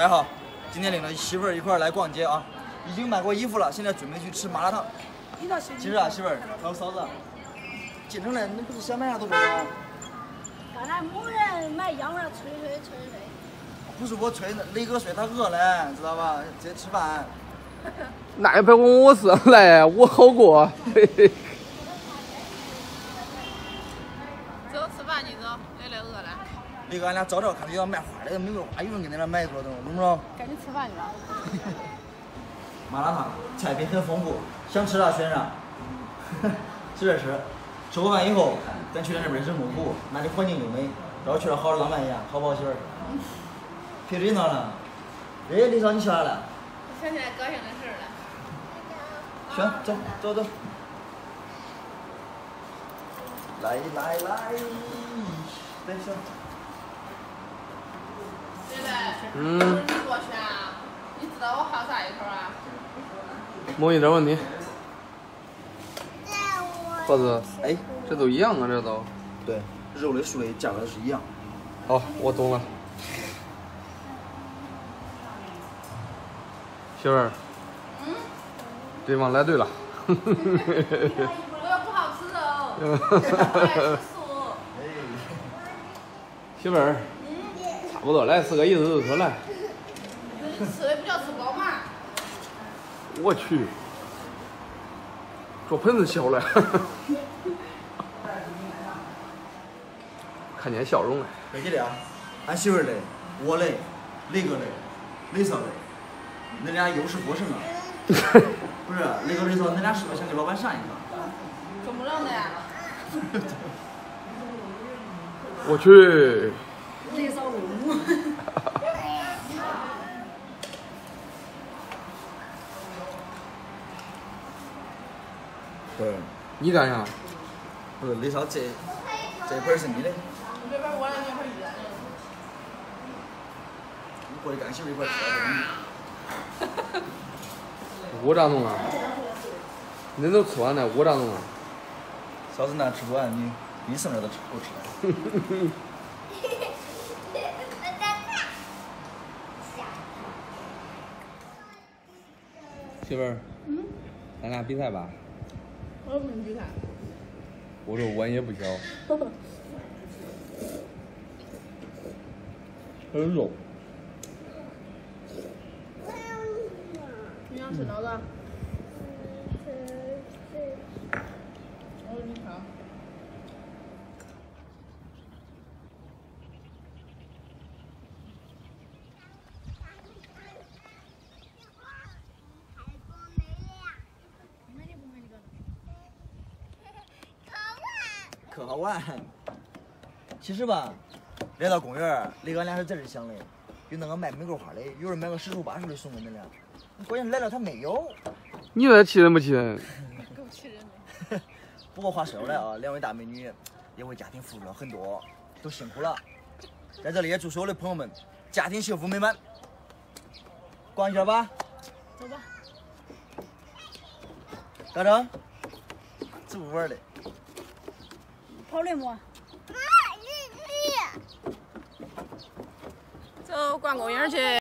大家好，今天领着媳妇儿一块儿来逛街啊，已经买过衣服了，现在准备去吃麻辣烫。其实啊，媳妇儿还有嫂子，进城来你不是想买啥都买吗？刚才某人买羊肉吹吹吹吹，不是我吹，雷哥说他饿了，知道吧？在吃饭。那也别问我事，来，我好过。嘿嘿。雷哥，俺俩找找看，有要卖花的，玫瑰花有人给咱俩买一朵，懂不懂？赶紧吃饭去吧。麻辣烫菜品很丰富，想吃啥选啥，随 便吃。吃过饭以后，咱去咱那边人工湖，那里环境优美，到时候去那好好浪漫一下，好不好，媳妇儿？皮子呢了？哎，李嫂，你去哪了？我想起来高兴的事了。行，走走走。来来来，等一下。嗯。你过去啊？你知道我好啥一口啊？问一点问题。豹子，哎，这都一样啊，这都。对，肉类、素类价格是一样。好，我懂了。媳妇儿。嗯。对方来对了。我要不好吃肉，我爱吃素。媳妇儿。差不多，来四个一子说来。吃的不叫吃饱嘛？我去，这盆子小了，看见笑容了。别记得啊，俺媳妇儿嘞，我嘞，雷哥嘞，雷嫂嘞，恁俩优势过剩啊！不是，雷哥雷嫂，恁俩是不是想给老板上一课？怎么了呢？我去。雷嫂母。对。你干啥？不是李嫂，这这盆是你的。这边我的，那边你的。你过来跟媳妇一块吃。我咋弄啊？恁都吃完了，我咋弄啊？嫂子那吃不完，你你剩下的吃够吃。媳妇儿。嗯。咱俩比赛吧。我不能比赛。我这碗也不小。还有肉。你想吃哪个？我给你挑。可好玩。其实吧，来到公园，雷哥俩是这样想的，有那个卖玫瑰花的，有人买个十束八束的送给恁俩。关键来了他没有。你说气人不气人？够气人的。不过话说回来啊，两位大美女也为家庭付出了很多，都辛苦了。在这里也祝所有的朋友们家庭幸福美满。逛一圈吧。走吧。大张，这不玩的。跑嘞么？走，逛公园去。